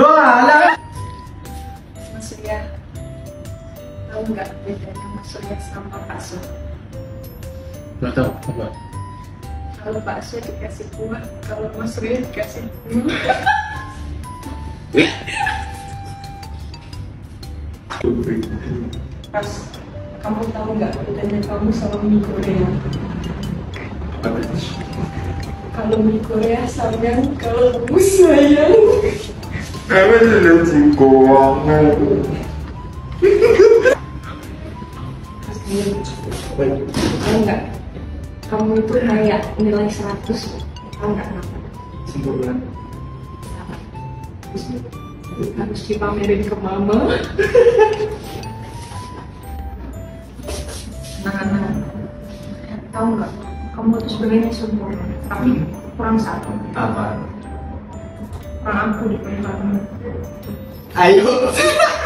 Walah. Mas Surya tahu nggak bedanya Mas Surya sama Pak Sur? Nggak tahu apa. Kalau Pak Sur dikasih buah, kalau Mas Surya dikasih buah. Pas kamu tahu nggak bedanya kamu sama mie Korea? Kalau mie Korea sayang, kalau kamu sayang. Itu nggak? Kamu itu kayak nilai 100 Tahu nggak kenapa? Sempurna. Harus dipamerin ke mama. Nah, nah. Tahu nggak? Kamu tuh sebenarnya sempurna, tapi Hmm. kurang satu. Apa? Aku di kamu. Ayo.